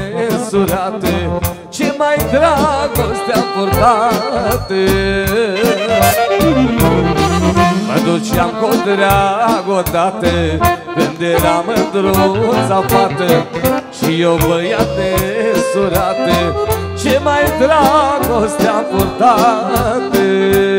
băiat nesurat Ce mai dragostea purtate Mă duceam cu o dragă odată Când era mândruța fată Și eu băiat nesurat Ce mai dragostea purtate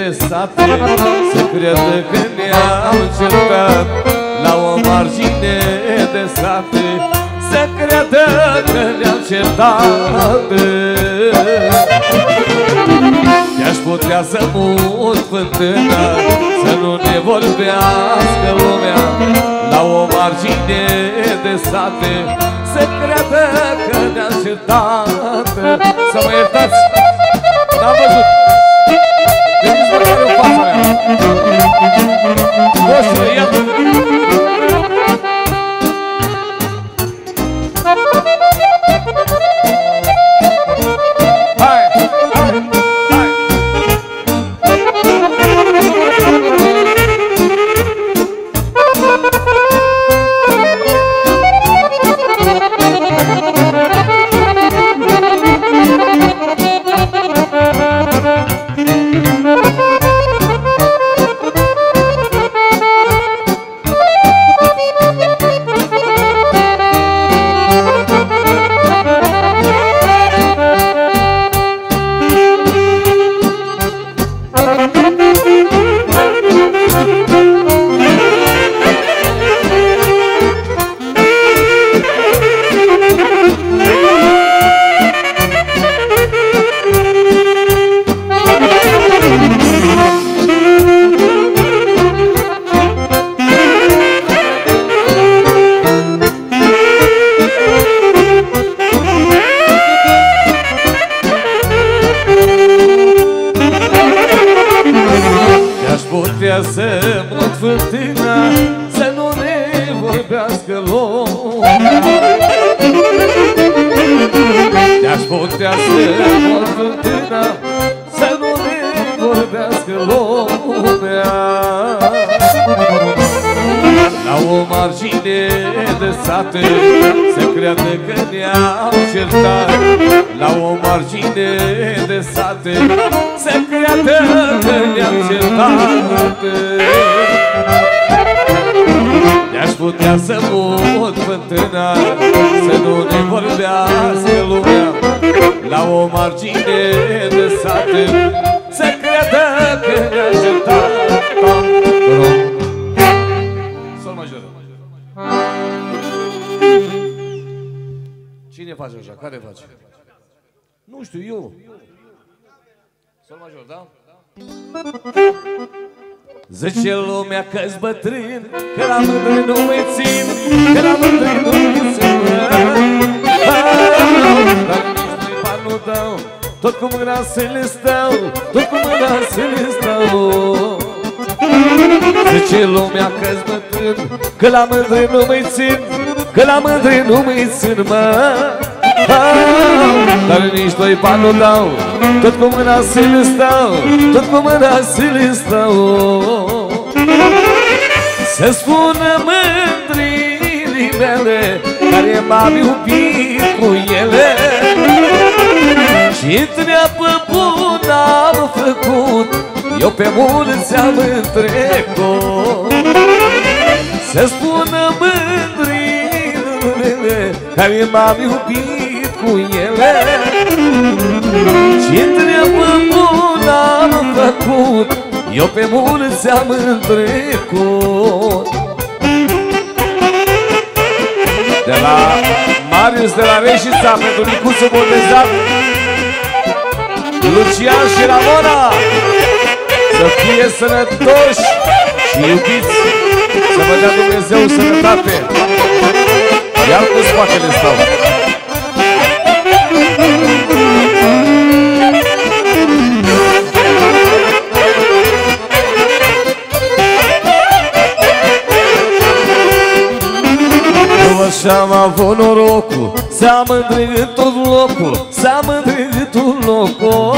de sate Se crede că ne-am certat. La o margine de sate Se crede că ne-am certat. Te-aș putea să mut fântână Să nu ne vorbească lumea. La o margine de sate Se crede că ne-am certat. Să mă iertați N-am văzut. Gândiți măcar în fața mea Te-aș putea să mut fântâna Să nu ne vorbească lumea Te-aș putea să mut fântâna Să nu ne vorbească lumea. La o margine de sate Se crede că ne-am certat. La o margine de sate Se crede că ne-am certat Ne-aș putea să mut fântâna Să nu ne vorbească lumea La o margine de sate Se crede că ne-am certat Sol major Cine face așa? Care face? Nu știu, eu. Sol major, da? Zice lumea că-s bătrân Că la mândri nu mai țin Că la mândri nu mai țin Dar nici bani nu dau Tot cu mâna să le stau Tot cu mâna să le stau Zice lumea că-s bătrân Că la mândri nu mai țin Că la mândri nu mai țin, mă Dar nici doi bani nu dau Tot cu mâna să le stau Tot cu mâna să le stau. Să spună mândrii mele Care m-am iubit cu ele. Și treabă bună am făcut Eu pe mulți am întrecut. Să spună mândrii mele Care m-am iubit cu ele. Și treabă bună am făcut eu pe mulți am întrecut. De la Marius de la Reșița Pentru Nicuțu Botezat Lucian și Ramona. Să fie sănătoși și iubiți Să vă dea Dumnezeu sănătate. Iar cu spatele stau așa am avut norocul. Să am în tot locul Să am în tot locul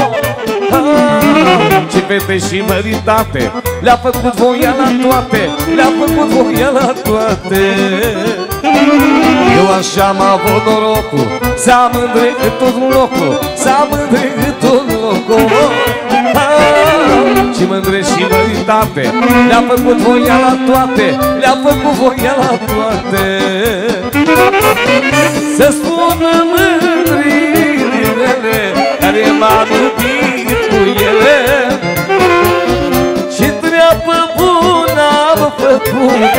Ce fete și măritate. Le-a făcut voia la toate Le-a făcut voia la toate. Eu așa am avut norocul. Să am în tot locul Să am în tot locul și mândre și măritate. Le-a făcut voia la toate Le-a făcut voia la toate. Să spună mândrile mele Care m-am iubit cu ele. Și treabă bună am făcut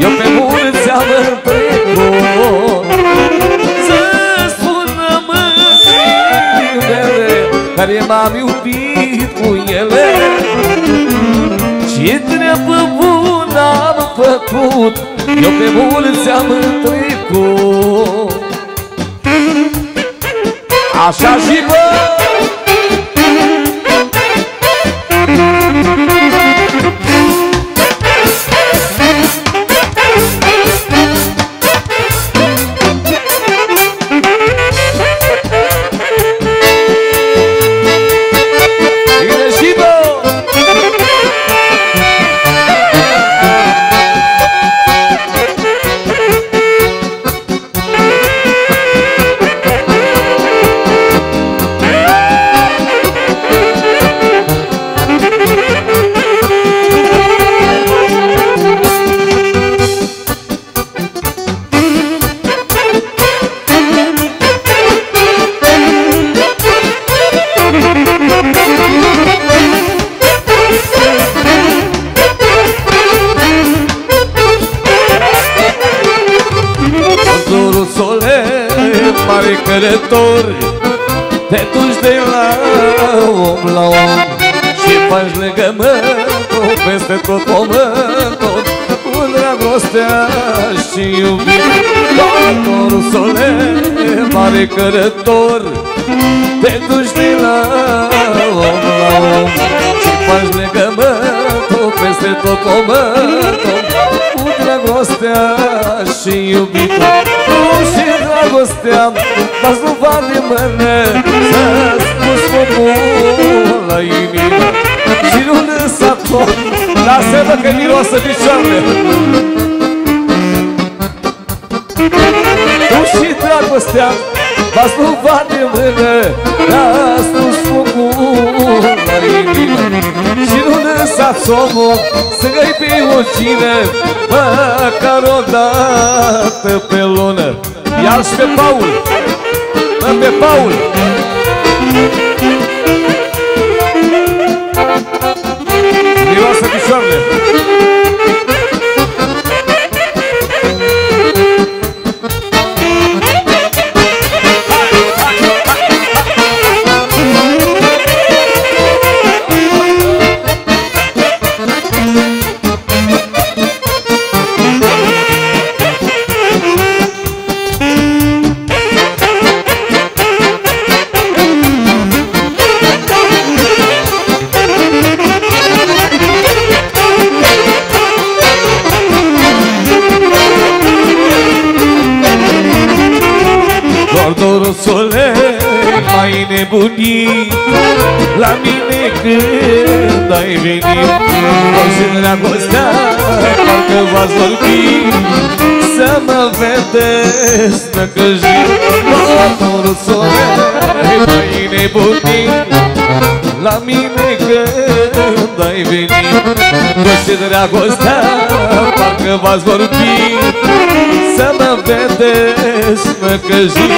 Eu pe mulți am trecut Să spună mândrile mele Care m-am iubit treabă bună am făcut Eu pe mulți am trecut Așa și bă! Călător Te duci de la om la om Și faci legământul peste tot pământul Cu dragostea și iubire. Doctorul Sole, mare călător Te duci de la om la om Și faci legământul peste tot pământul Cu dragostea și iubitul Și dragostea M-ați luat de mână Să-ți pus focul la inimă. Și nu lăsa tot Lasă-mă că mirosă picioarele Tu și dragostea M-ați luat de mână Mi-ați pus focul la inimă. Și nu lăsați omul Să găi pe oricine Măcar o dată pe lună. Ia-l pe Paul Dăm pe Paul. Miroasă picioarele Doar dorosule mai nebunit. La mine când ai venit O și dragostea Parcă v-ați vorbit. Să mă vedeți năcăjit. Doar dorosule mai nebunit. La mine când ai venit O și dragostea Parcă v-ați vorbit. Să mă vedeți năcăjit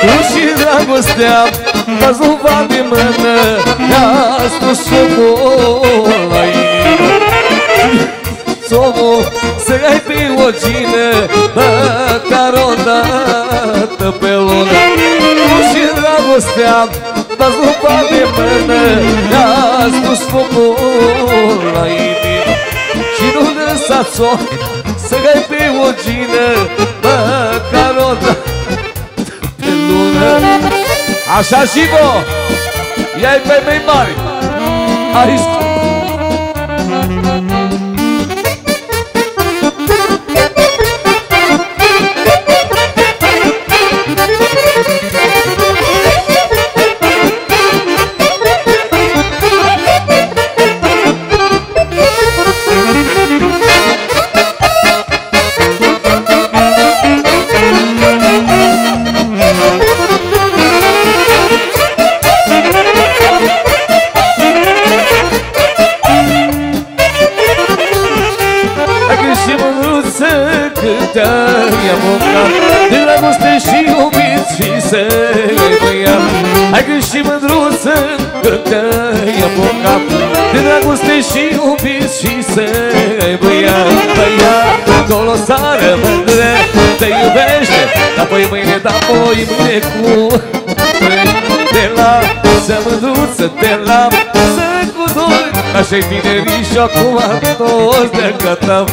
Tu și dragostea V-ați luat de mână Mi-a spus omul la inimă Somul să ai pe o gină Măcar o dată pe lună. Tu și dragostea V-ați luat de mână Mi-a spus omul la inimă Și nu lăsați-o să ai pe o gină Măcar o dată. Pe lună Așa și vă Ia-i pe mei mari Aici Dacă cântă Ia boca De dragoste și iubiți și să ai băiat Hai că și mândruță cântă Ia boca De dragoste și iubiți și să ai băiat Băiat Acolo sară mândră Te iubește Apoi mâine, apoi mâine cu Te la. Să mândruță te la Să cu dor Așa-i tinerii și acum toți de gata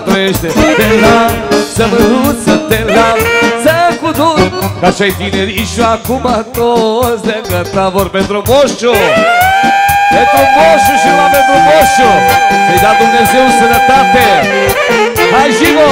Cu alta trăiește Te lam, să mânuță, te lam Să cu dur. Că așa-i tinerii și acum toți de gata vor pentru moșu. Pentru moșu și la pentru moșu. Să-i da Dumnezeu sănătate. Hai Jigo!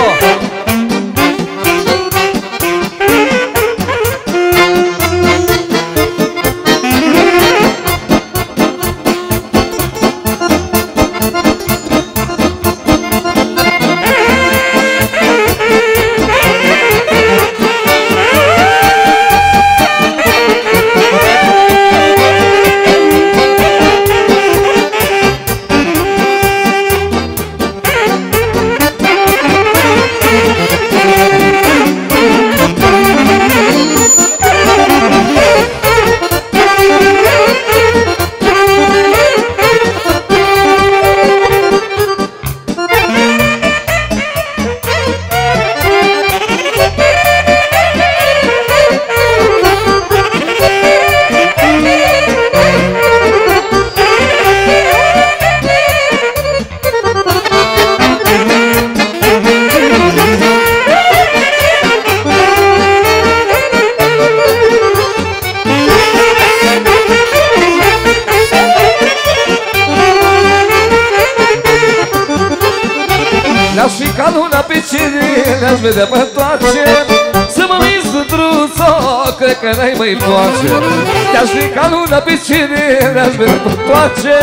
Toate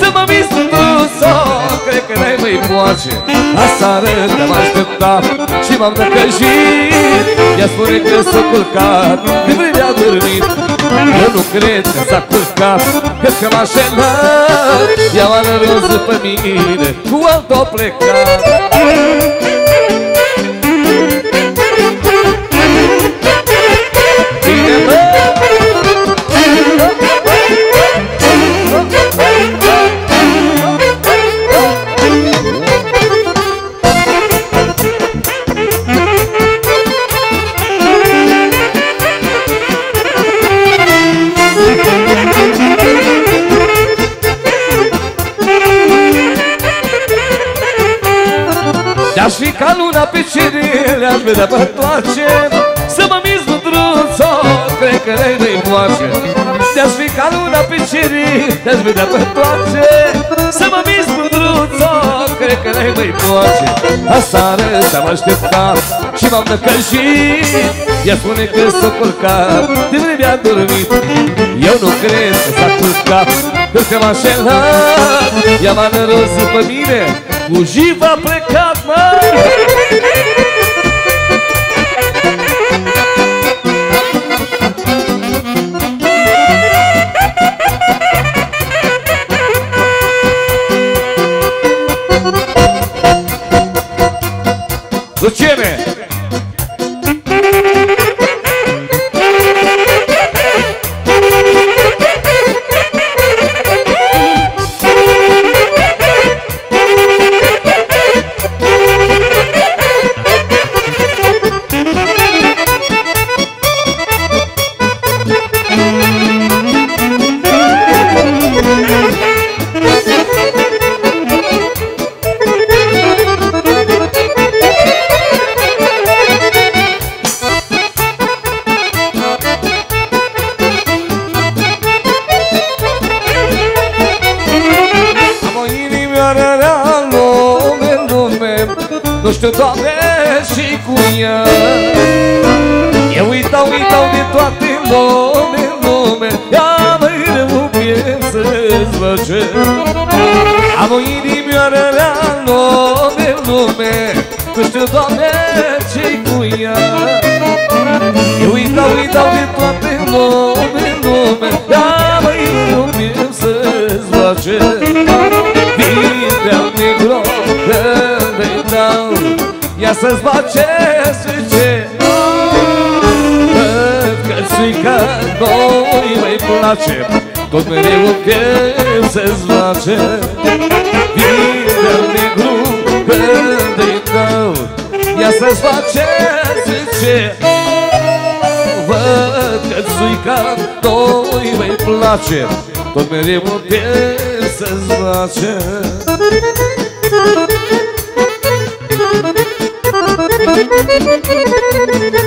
Să mă minți cu truțo drusă Cred că n-ai mai poace. Aseară te-am așteptat Și m-am năcăjit Ea spune că s-a culcat De vreme a dormit. Eu nu cred că s-a culcat Cred că m-a șelat Ea m-a pe mine Cu altul plecat fi ca luna pe cerele, aș vedea pe toace. Să mă miz mândruțo, cred că le dă moace Te-aș fi ca luna pe cerele, aș vedea pe toace. Să mă miz mândruțo, cred că le dă moace Aseară te-am așteptat și m-am năcăjit Ea spune că s-a culcat, de vreme a dormit. Eu nu cred că s-a culcat, cred că m-a șelat. Ea m-a nărozit pe mine cu jiva plecat, mă! Ia să-ți face ce Văd că țuică noi mai place Tot mereu în piel să-ți face. Vine negru când-i tău Ia să-ți face ce Văd că țuica noi mai place Tot mereu în piel să-ți face Thank you.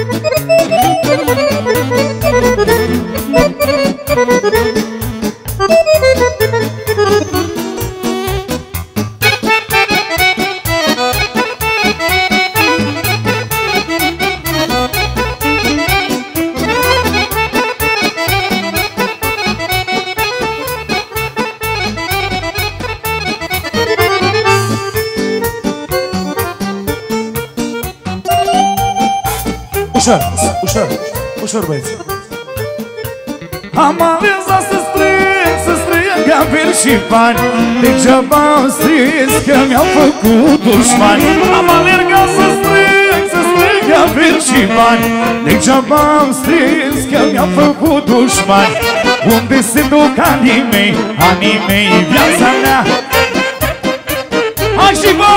Ușor, ușor, ușor băieți. Am ales să strâng, să strâng averi și bani Degeaba am strâns că mi-au făcut dușmani. Am alergat să strâng, să strâng. Averi și bani Degeaba am strâns că mi-au făcut dușmani. Unde se duc anii mei, anii mei, viața mea? Hai și vă,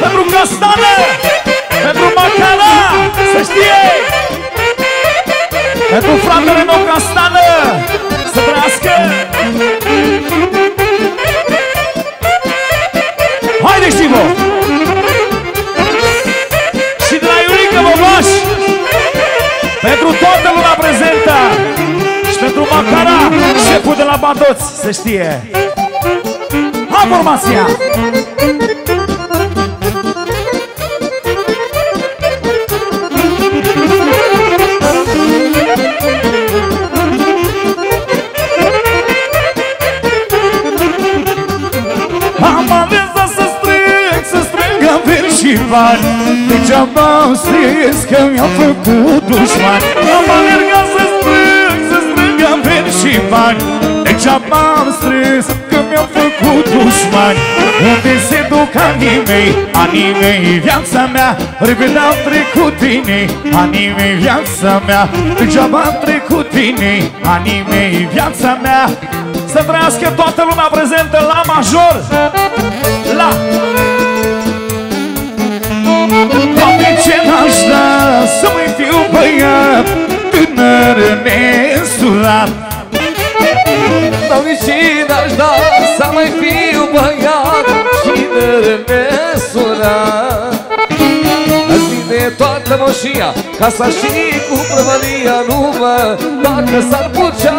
pentru castană, pentru macara să știe! Pentru fratele meu castană Să trăiască! Haide Știvo Și de la Iurică Bobaș Pentru toată lumea prezentă! Și pentru Macara Șeful de la Badoți Să știe! Ha formația și bani Degeaba am strâns că mi-au făcut dușmani Am alergat să strâng, să strâng averi și bani. Degeaba am strâns că mi-au făcut dușmani Unde se duc anii mei, anii mei, viața mea. Repede am trecut bine, anii mei, viața mea. Degeaba am trecut bine, anii mei, viața mea. Să trăiască toată lumea prezentă la major. La Doamne, ce n-aș da să mai fiu băiat Tânăr nesurat. Doamne, și n-aș da să mai fiu băiat Și nesurat. Aș vinde toată moșia Casa și cu prăvălia numă Dacă s-ar putea.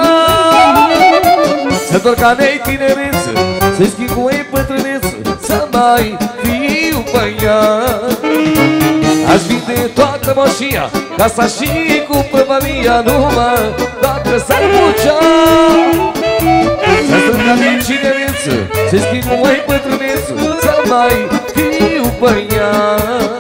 Să dor ca nei tinereță Să-i schimb cu ei bătrâneță Să mai fiu băiat Aș vinde toată moșia Casa și cu prăvălia numă Dacă s-ar putea să strâng ca din cinereță Să schimb cu mai bătrâneță Să mai fiu băiat Sărgenul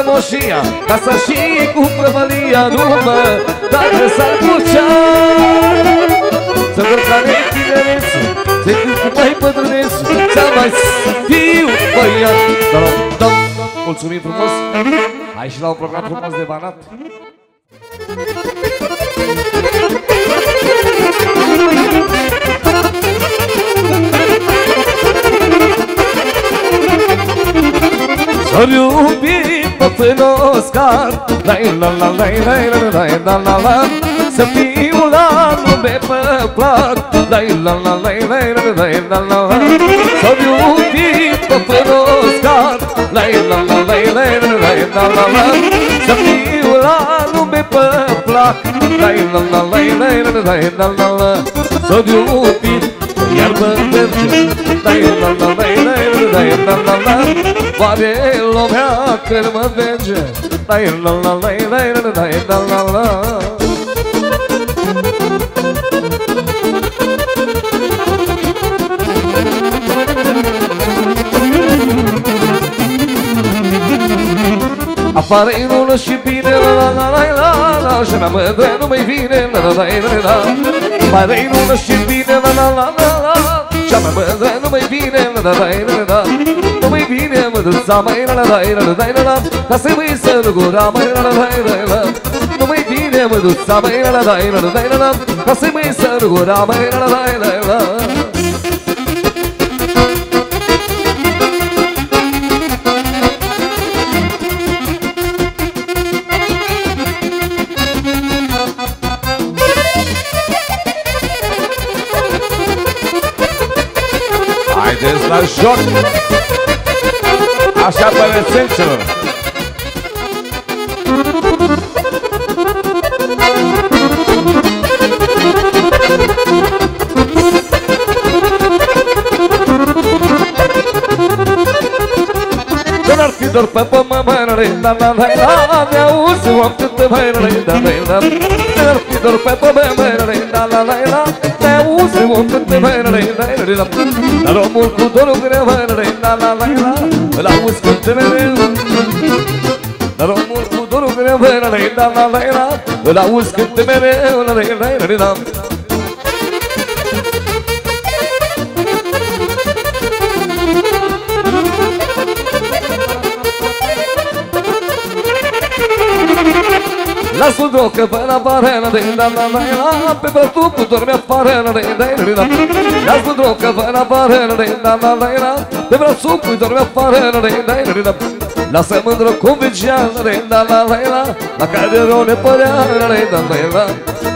dança mochinha, caça e pra valia no romã, da dança curtia. Só dançar nem que delícia, sei que o pai venço já mais viu, banha, darodão. a gente aici la un program frumos de banat. o bir până Oscar Lai la la lai lai la lai la la la Să fiu la lume pe plac Lai la la lai lai la lai la la la Să fiu tipă până Oscar Lai la la lai lai la lai la la la Să fiu la lume pe plac Lai la la lai lai la lai la la la Să fiu tipă Oare lumea când mă vege Apare inul și bine la la la la la Și mea mă dă, nu mai vine la la la la la Apare inul și bine la la la la la cea mai mândră, nu mai bine, da, da, da, da Nu mai bine, mă duc să mai, da, da, da, da, da, da Ca să mă să nu gura, mai, da, la da, da, da Nu mai bine, mă duc să mai, da, da, da, da, da, da Ca să mă să nu gura, mai, da, da, da, da, da joc! Așa băiețenților! Dor pe pământ, da da da da Ne auzi om cât te mai da da da Dor pe pământ, da da da da Ne auzi om cât te mai da da da Dar omul cu dorul greu, da da da da Îl auzi cât te mereu Dar omul cu dorul greu, da da da da Îl auzi cât te mereu, da da da da Lasă drocă pe la parena de da da da da Pe bătucul dorme afară de da da da Lasă drocă pe la parena de da da da da Pe bătucul dorme afară de da da da Lasă mândră cu vigeană de da da da da La care rone părea de da da da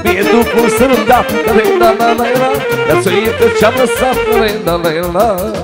Mie dupul sărândat de da da da da Ia-ți-o ce-am lăsat de da da da